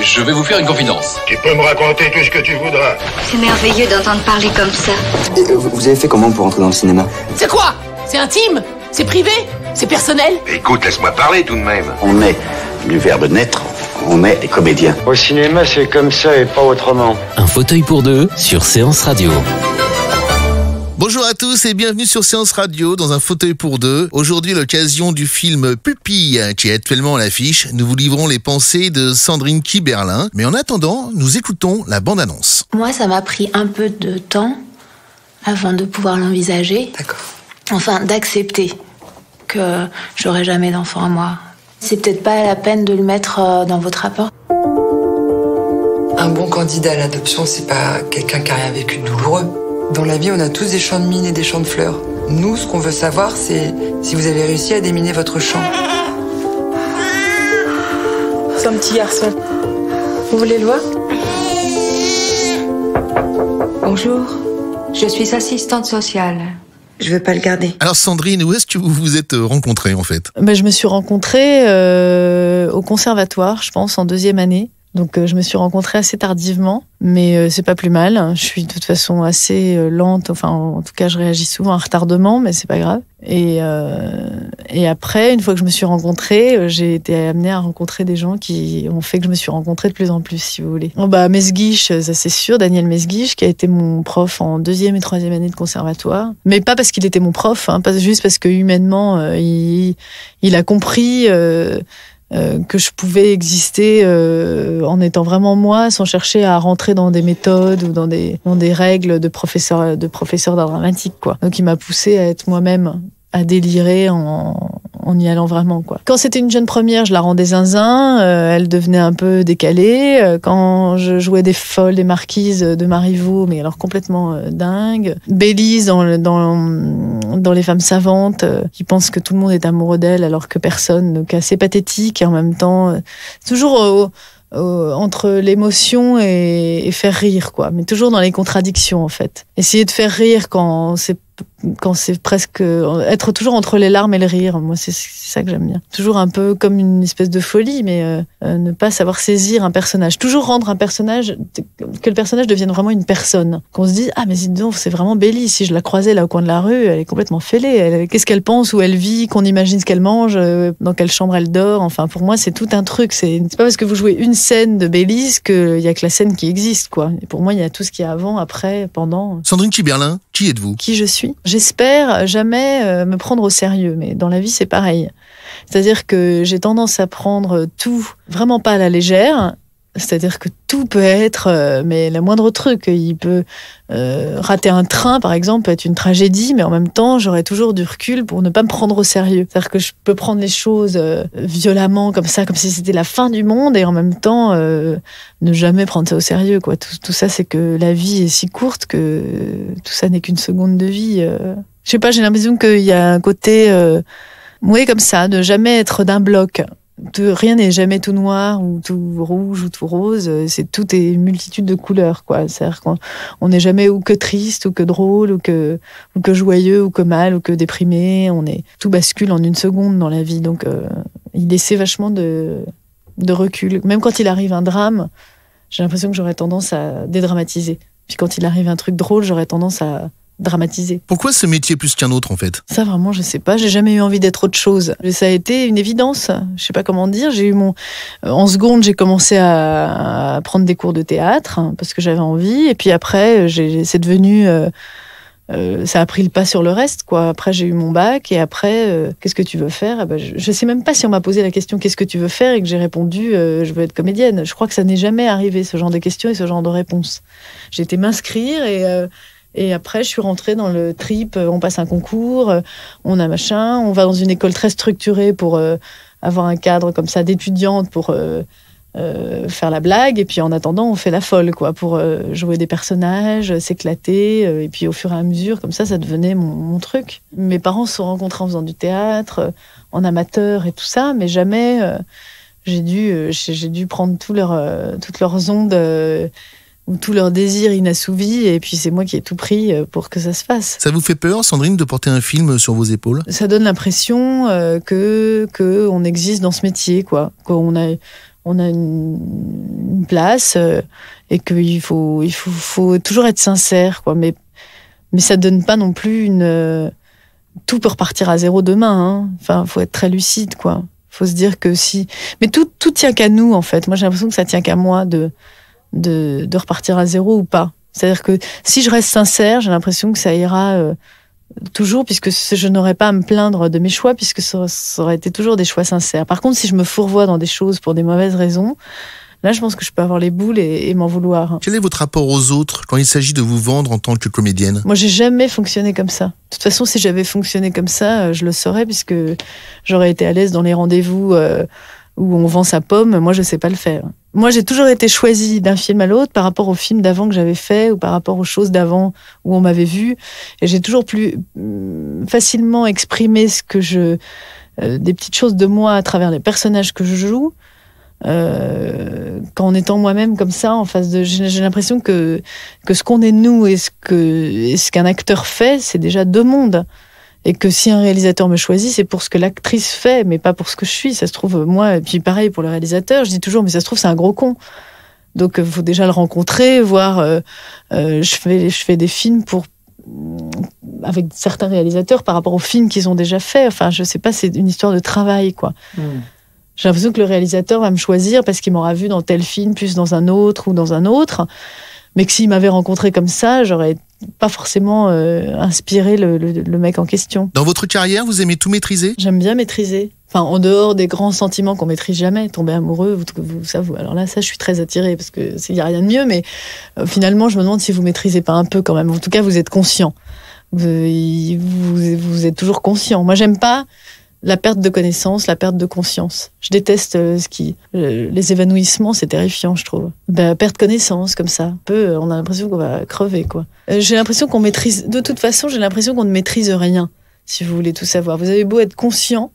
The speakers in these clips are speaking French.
Je vais vous faire une confidence. Tu peux me raconter tout ce que tu voudras. C'est merveilleux d'entendre parler comme ça. Et, euh, vous vous avez fait comment pour entrer dans le cinéma? C'est quoi? C'est intime? C'est privé? C'est personnel? Écoute, laisse-moi parler tout de même. On est du verbe naître, on est des comédiens. Au cinéma, c'est comme ça et pas autrement. Un fauteuil pour deux sur Séance Radio. Bonjour à tous et bienvenue sur Séance Radio dans un fauteuil pour deux. Aujourd'hui, l'occasion du film Pupille qui est actuellement à l'affiche, nous vous livrons les pensées de Sandrine Kiberlin. Mais en attendant, nous écoutons la bande-annonce. Moi, ça m'a pris un peu de temps avant de pouvoir l'envisager. D'accord. Enfin, d'accepter que j'aurai jamais d'enfant à moi. C'est peut-être pas la peine de le mettre euh, dans votre rapport. Un bon candidat à l'adoption, c'est pas quelqu'un qui a rien vécu de douloureux. Dans la vie, on a tous des champs de mines et des champs de fleurs. Nous, ce qu'on veut savoir, c'est si vous avez réussi à déminer votre champ. C'est un petit garçon. Vous voulez le voir? Bonjour, je suis assistante sociale. Je veux pas le garder. Alors Sandrine, où est-ce que vous vous êtes rencontrés en fait? Ben, je me suis rencontrée euh, au conservatoire, je pense, en deuxième année. Donc euh, je me suis rencontrée assez tardivement, mais euh, c'est pas plus mal. Je suis de toute façon assez euh, lente, enfin en tout cas je réagis souvent à un retardement, mais c'est pas grave. Et, euh, et après, une fois que je me suis rencontrée, j'ai été amenée à rencontrer des gens qui ont fait que je me suis rencontrée de plus en plus, si vous voulez. Bon, bah Mesguich, ça c'est sûr, Daniel Mesguich, qui a été mon prof en deuxième et troisième année de conservatoire, mais pas parce qu'il était mon prof, hein, pas juste parce que humainement il, il a compris. Euh, euh, que je pouvais exister euh, en étant vraiment moi, sans chercher à rentrer dans des méthodes ou dans des, dans des règles de professeur de professeur d'art dramatique. Quoi. Donc il m'a poussé à être moi-même, à délirer en, en y allant vraiment. Quoi. Quand c'était une jeune première, je la rendais zinzin, euh, elle devenait un peu décalée. Euh, Quand je jouais des folles, des marquises de Marivaux, mais alors complètement euh, dingue. Bélise dans, le- dans, Les femmes savantes, euh, qui pensent que tout le monde est amoureux d'elle alors que personne, donc assez pathétique et en même temps, euh, toujours au- entre l'émotion et, et faire rire, quoi. Mais toujours dans les contradictions, en fait. Essayer de faire rire quand c'est quand c'est presque être toujours entre les larmes et le rire. Moi, c'est ça que j'aime bien. Toujours un peu comme une espèce de folie, mais euh, euh, ne pas savoir saisir un personnage. Toujours rendre un personnage que le personnage devienne vraiment une personne. Qu'on se dise ah mais dis donc c'est vraiment Bélie. Si je la croisais là au coin de la rue, elle est complètement fêlée. Qu'est-ce qu'elle pense, où elle vit, qu'on imagine ce qu'elle mange, euh, dans quelle chambre elle dort. Enfin pour moi c'est tout un truc. C'est pas parce que vous jouez une scène de Bélise qu'il y a que la scène qui existe quoi. Et pour moi il y a tout ce qui est avant, après, pendant Sandrine Kiberlin, qui êtes-vous? Qui je suis? J'espère jamais euh, me prendre au sérieux, mais dans la vie c'est pareil. C'est-à-dire que j'ai tendance à prendre tout vraiment pas à la légère. C'est-à-dire que tout peut être, euh, mais le moindre truc, il peut euh, rater un train, par exemple, peut être une tragédie, mais en même temps, j'aurai toujours du recul pour ne pas me prendre au sérieux. C'est-à-dire que je peux prendre les choses euh, violemment, comme ça, comme si c'était la fin du monde, et en même temps, euh, ne jamais prendre ça au sérieux. Quoi. Tout, tout ça, c'est que la vie est si courte que tout ça n'est qu'une seconde de vie. euh. Je sais pas, j'ai l'impression qu'il y a un côté, euh, oui, comme ça, de jamais être d'un bloc. Rien n'est jamais tout noir ou tout rouge ou tout rose. euh, C'est tout est une multitude de couleurs, quoi. C'est-à-dire qu'on on n'est jamais ou que triste ou que drôle ou que ou que joyeux ou que mal ou que déprimé. On est tout bascule en une seconde dans la vie. Donc, euh, il laissait vachement de de recul. Même quand il arrive un drame, j'ai l'impression que j'aurais tendance à dédramatiser. Puis quand il arrive un truc drôle, j'aurais tendance à dramatiser. Pourquoi ce métier plus qu'un autre en fait? Ça vraiment, je sais pas. J'ai jamais eu envie d'être autre chose. Ça a été une évidence. Je sais pas comment dire. J'ai eu mon euh, en seconde, j'ai commencé à, à prendre des cours de théâtre hein, parce que j'avais envie. Et puis après, c'est devenu euh, euh, ça a pris le pas sur le reste, quoi. Après, j'ai eu mon bac, et après, euh, qu'est-ce que tu veux faire? Eh ben, je, sais même pas si on m'a posé la question qu'est-ce que tu veux faire? Et que j'ai répondu euh, je veux être comédienne. Je crois que ça n'est jamais arrivé ce genre de questions et ce genre de réponses. J'ai été m'inscrire et et après, je suis rentrée dans le trip. euh, On passe un concours, euh, on a machin, on va dans une école très structurée pour euh, avoir un cadre comme ça d'étudiante pour faire la blague. Et puis en attendant, on fait la folle, quoi, pour jouer des personnages, s'éclater. et puis au fur et à mesure, comme ça, ça devenait mon, truc. Mes parents se sont en faisant du théâtre, en amateur et tout ça, mais jamais j'ai dû, j'ai dû prendre tout leur, toutes leurs ondes. Ou tous leurs désirs inassouvis, et puis c'est moi qui ai tout pris euh, pour que ça se fasse. Ça vous fait peur, Sandrine, de porter un film sur vos épaules? Ça donne l'impression euh, que, que on existe dans ce métier, quoi. Qu'on a, on a une, une place euh, et qu'il faut, il faut, faut toujours être sincère, quoi. Mais, mais ça donne pas non plus une. euh, tout peut repartir à zéro demain. Hein. Enfin, faut être très lucide, quoi. Faut se dire que si. Mais tout, tout tient qu'à nous, en fait. Moi, j'ai l'impression que ça tient qu'à moi de, de, de repartir à zéro ou pas. C'est-à-dire que si je reste sincère, j'ai l'impression que ça ira euh, toujours, puisque je n'aurais pas à me plaindre de mes choix, puisque ça, ça aurait été toujours des choix sincères. Par contre, si je me fourvoie dans des choses pour des mauvaises raisons, là, je pense que je peux avoir les boules et, et m'en vouloir. Quel est votre rapport aux autres quand il s'agit de vous vendre en tant que comédienne? Moi, j'ai jamais fonctionné comme ça. De toute façon, si j'avais fonctionné comme ça, euh, je le saurais, puisque j'aurais été à l'aise dans les rendez-vous euh, où on vend sa pomme. Moi, je sais pas le faire. Moi, j'ai toujours été choisie d'un film à l'autre par rapport au film d'avant que j'avais fait ou par rapport aux choses d'avant où on m'avait vu. Et j'ai toujours plus hum, facilement exprimé ce que je, euh, des petites choses de moi à travers les personnages que je joue. Euh, qu'en étant moi-même comme ça en face de j'ai j'ai l'impression que que ce qu'on est nous et ce que et ce qu'un acteur fait c'est déjà deux mondes et que si un réalisateur me choisit c'est pour ce que l'actrice fait mais pas pour ce que je suis. Ça se trouve moi et puis pareil pour le réalisateur. Je dis toujours mais ça se trouve c'est un gros con. Donc il faut déjà le rencontrer voir euh, euh, je fais je fais des films pour avec certains réalisateurs par rapport aux films qu'ils ont déjà fait enfin je sais pas c'est une histoire de travail quoi. J'ai l'impression que le réalisateur va me choisir parce qu'il m'aura vu dans tel film, plus dans un autre ou dans un autre. Mais que s'il m'avait rencontré comme ça, j'aurais pas forcément euh, inspiré le, le- le mec en question. Dans votre carrière, vous aimez tout maîtriser? J'aime bien maîtriser. Enfin, en dehors des grands sentiments qu'on maîtrise jamais, tomber amoureux, vous, vous, ça, vous- alors là, ça, je suis très attirée parce que il y a rien de mieux. Mais euh, finalement, je me demande si vous maîtrisez pas un peu quand même. En tout cas, vous êtes conscient. Vous, vous, vous êtes toujours conscient. Moi, j'aime pas la perte de connaissance, la perte de conscience. Je déteste euh, ce qui, euh, les évanouissements, c'est terrifiant, je trouve. Ben, perte connaissance comme ça, peu, euh, on a l'impression qu'on va crever, quoi. J'ai l'impression qu'on maîtrise. De toute façon, j'ai l'impression qu'on ne maîtrise rien, si vous voulez tout savoir. Vous avez beau être conscient,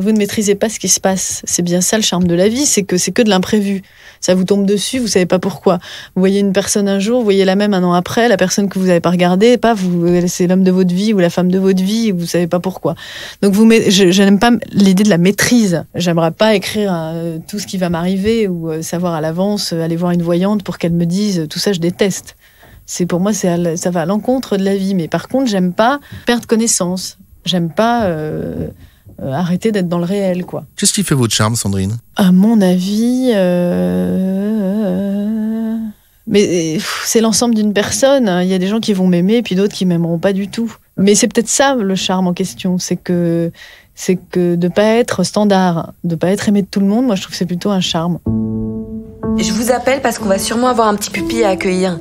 vous ne maîtrisez pas ce qui se passe. C'est bien ça le charme de la vie, c'est que c'est que de l'imprévu. Ça vous tombe dessus, vous savez pas pourquoi. Vous voyez une personne un jour, vous voyez la même un an après, la personne que vous n'avez pas regardée, pas vous, c'est l'homme de votre vie ou la femme de votre vie, vous savez pas pourquoi. Donc vous, je, n'aime pas l'idée de la maîtrise. J'aimerais pas écrire euh, tout ce qui va m'arriver ou euh, savoir à l'avance, euh, aller voir une voyante pour qu'elle me dise tout ça, je déteste. C'est pour moi, ça va à l'encontre de la vie. Mais par contre, j'aime pas perdre connaissance. J'aime pas euh, arrêter d'être dans le réel, quoi. Qu'est-ce qui fait votre charme, Sandrine? À mon avis, euh, mais c'est l'ensemble d'une personne. hein. Il y a des gens qui vont m'aimer, puis d'autres qui m'aimeront pas du tout. Mais c'est peut-être ça le charme en question, c'est que c'est que de pas être standard, de pas être aimé de tout le monde. Moi, je trouve que c'est plutôt un charme. Je vous appelle parce qu'on va sûrement avoir un petit pupille à accueillir.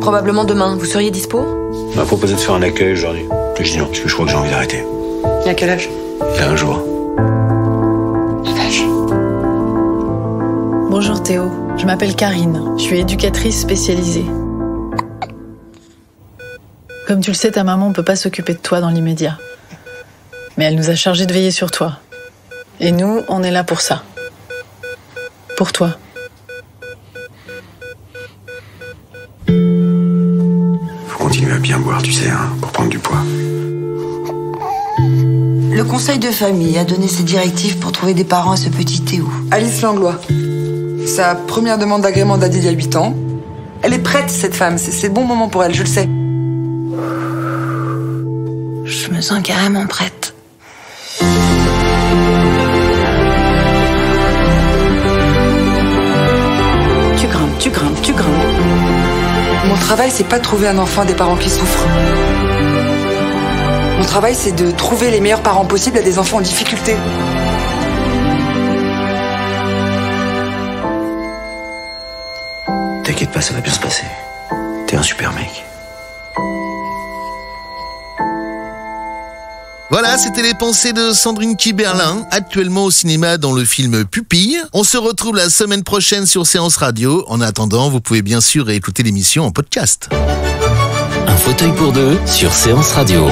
Probablement demain. Vous seriez dispo? On m'a proposé de faire un accueil aujourd'hui. Je dis non, parce que je crois que j'ai envie d'arrêter. Il y a quel âge? Il y a un jour. Bonjour Théo, je m'appelle Karine, je suis éducatrice spécialisée. Comme tu le sais, ta maman peut pas s'occuper de toi dans l'immédiat. Mais elle nous a chargé de veiller sur toi. Et nous, on est là pour ça. Pour toi. Faut continuer à bien boire, tu sais, hein, pour prendre du poids. Le conseil de famille a donné ses directives pour trouver des parents à ce petit Théo. Alice Langlois. Sa première demande d'agrément date d'il y a 8 ans. Elle est prête, cette femme. C'est c'est le bon moment pour elle, je le sais. Je me sens carrément prête. Tu grimpes, tu grimpes, tu grimpes. Mon travail, c'est pas de trouver un enfant à des parents qui souffrent. Mon travail, c'est de trouver les meilleurs parents possibles à des enfants en difficulté. T'inquiète pas, ça va bien se passer. T'es un super mec. Voilà, c'était les pensées de Sandrine Kiberlin, actuellement au cinéma dans le film Pupille. On se retrouve la semaine prochaine sur Séance Radio. En attendant, vous pouvez bien sûr écouter l'émission en podcast. Un fauteuil pour deux sur Séance Radio.